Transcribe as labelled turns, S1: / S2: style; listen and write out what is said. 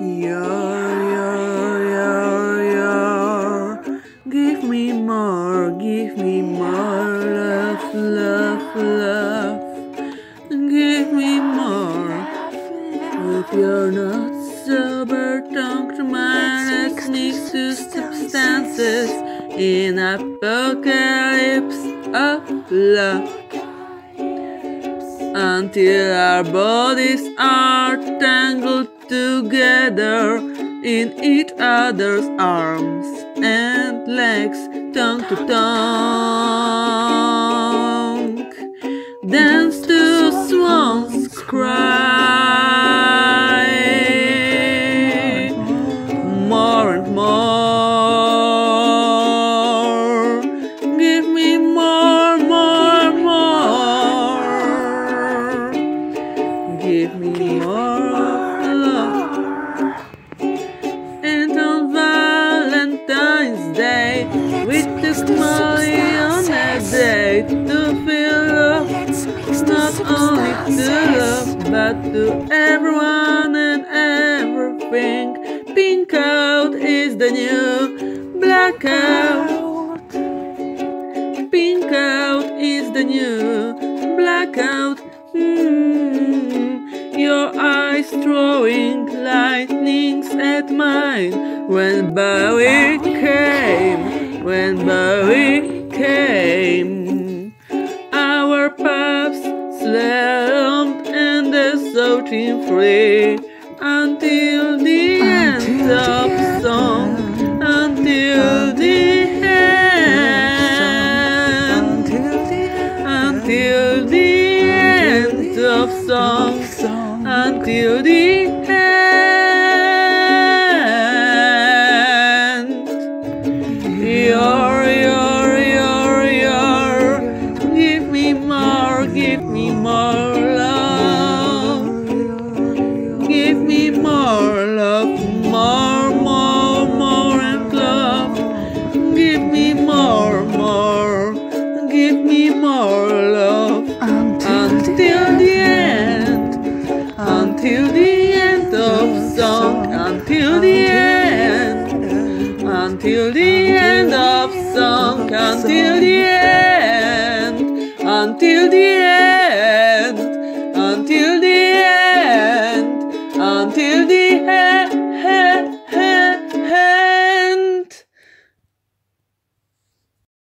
S1: Yar, yar, yar, yar. Give me more, give me more love, love, love. Give me more. If you're not sober, don't mind sneaks to substances in apocalypse of love until our bodies are tangled together in each other's arms and legs, tongue to tongue. Dance to swans cry more and more. Give me more, more, more. Give me more Not only to love, but to everyone and everything. Pink out is the new blackout. Pink out is the new blackout. Hmm. Your eyes throwing lightnings at mine when Bowie came, when Bowie came. Slammed and the shouting free until the end of song, until the end, until the end of song, until the Until the end. Until the end of song. Until the end. Until the